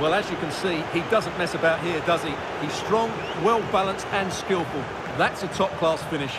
Well, as you can see, he doesn't mess about here, does he? He's strong, well-balanced and skillful. That's a top-class finish.